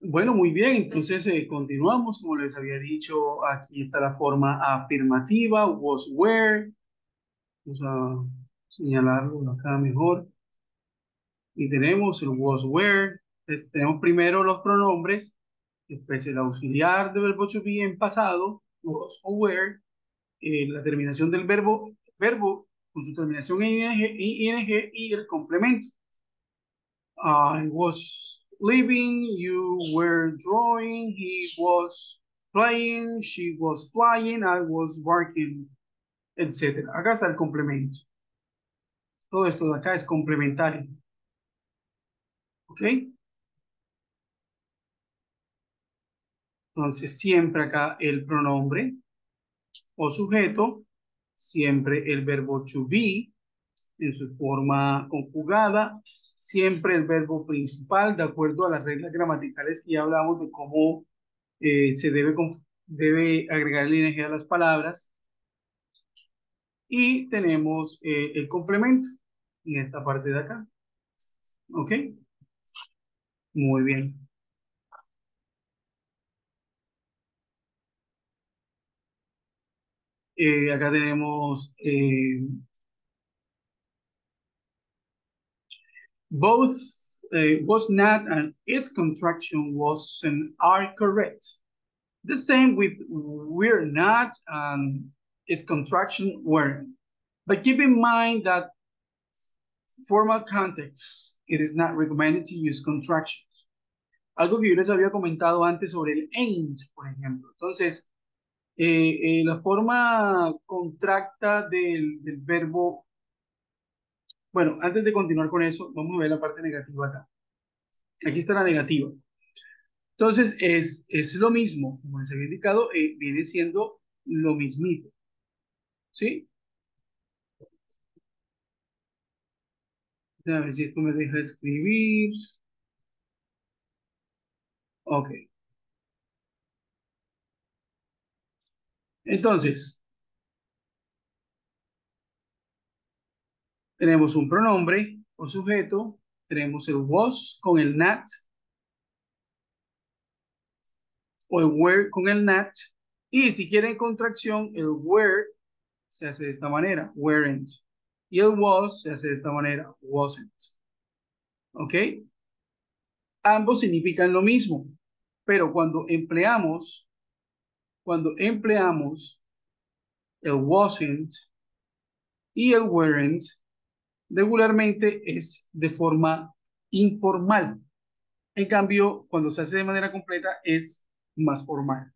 Bueno, muy bien, entonces eh, continuamos, como les había dicho, aquí está la forma afirmativa, was, were, vamos a señalarlo acá mejor, y tenemos el was, were, tenemos primero los pronombres, después el auxiliar del verbo to be en pasado, was o were, eh, la terminación del verbo, verbo con su terminación en ing, ing y el complemento. I was living, you were drawing, he was playing, she was flying, I was working, etc. Acá está el complemento. Todo esto de acá es complementario. ¿Ok? Entonces, siempre acá el pronombre o sujeto, siempre el verbo to be en su forma conjugada, siempre el verbo principal, de acuerdo a las reglas gramaticales que ya hablamos de cómo eh, se debe, debe agregar el ing a las palabras. Y tenemos eh, el complemento en esta parte de acá. ¿Ok? Muy bien. Eh, acá tenemos both uh, was not and its contraction was and are correct. The same with we're not and its contraction weren't. But keep in mind that formal context, it is not recommended to use contractions. Algo que yo les había comentado antes sobre el ain't, por ejemplo. Entonces, eh, eh, la forma contracta del, del verbo bueno, antes de continuar con eso, vamos a ver la parte negativa acá. Aquí está la negativa. Entonces, es, es lo mismo, como les había indicado, eh, viene siendo lo mismito. ¿Sí? A ver si esto me deja escribir. Ok. Entonces, tenemos un pronombre o sujeto, tenemos el was con el not, o el were con el not, y si quieren contracción, el were se hace de esta manera, weren't, y el was se hace de esta manera, wasn't. ¿Ok? Ambos significan lo mismo, pero cuando empleamos, cuando empleamos el wasn't y el weren't, regularmente es de forma informal. En cambio, cuando se hace de manera completa es más formal.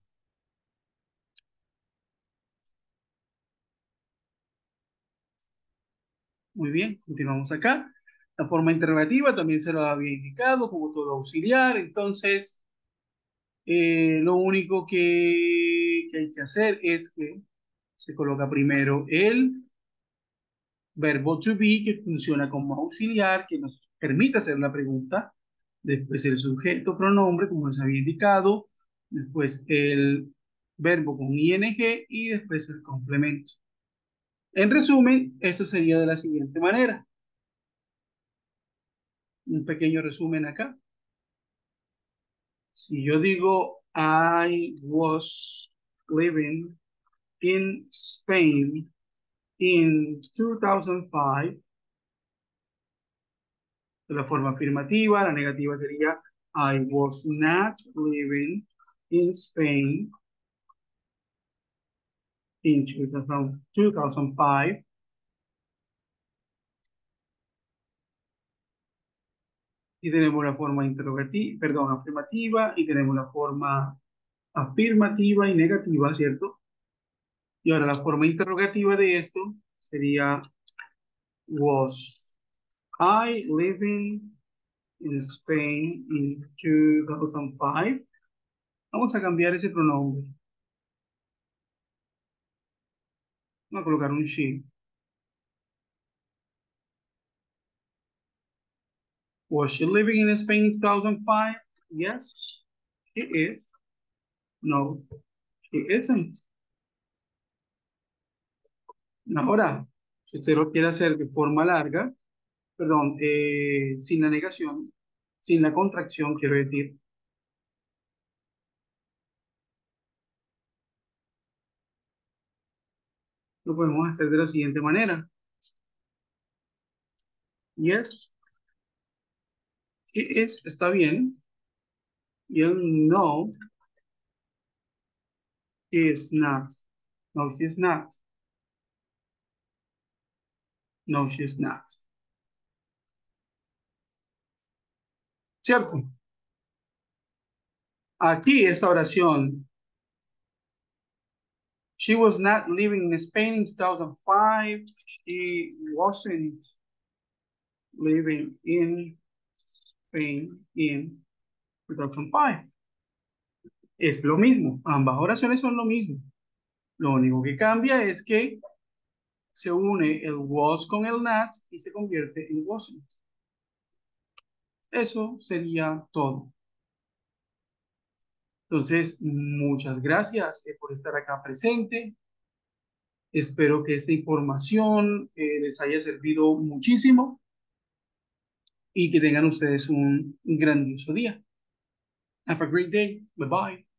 Muy bien, continuamos acá. La forma interrogativa también se lo había indicado como todo auxiliar. Entonces, eh, lo único que, que hay que hacer es que se coloca primero el verbo to be que funciona como auxiliar, que nos permite hacer la pregunta, después el sujeto pronombre, como les había indicado, después el verbo con ing y después el complemento. En resumen, esto sería de la siguiente manera. Un pequeño resumen acá. Si yo digo I was living in Spain in 2005, de la forma afirmativa, la negativa sería I was not living in Spain in 2005. Y tenemos la forma interrogativa, perdón, afirmativa, y tenemos la forma afirmativa y negativa, ¿cierto? Y ahora la forma interrogativa de esto sería was I living in Spain in 2005? Vamos a cambiar ese pronombre. Vamos a colocar un she. Was she living in Spain in 2005? Yes, she is. No, she isn't. Ahora, si usted lo quiere hacer de forma larga, perdón, eh, sin la negación, sin la contracción, quiero decir. Lo podemos hacer de la siguiente manera. Yes. He is, está bien. Y el no is not. No, is not. No, she's not. ¿Cierto? Aquí esta oración. She was not living in Spain in 2005. She wasn't living in Spain in 2005. Es lo mismo. Ambas oraciones son lo mismo. Lo único que cambia es que se une el was con el not y se convierte en wasn't. Eso sería todo. Entonces, muchas gracias eh, por estar acá presente. Espero que esta información eh, les haya servido muchísimo y que tengan ustedes un grandioso día. Have a great day. Bye bye.